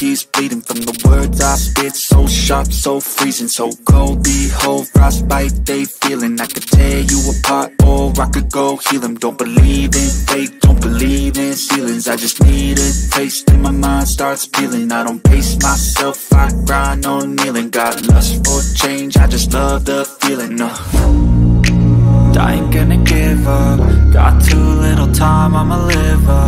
my bleeding From the words I spit, so sharp, so freezing So cold, behold, frostbite they feeling. I could tear you apart or I could go heal them Don't believe in fate, don't believe in ceilings. I just need a taste and my mind starts feeling I don't pace myself, I grind on kneeling. Got lust for change, I just love the feeling uh. I ain't gonna give up. Got too little time, I'ma live up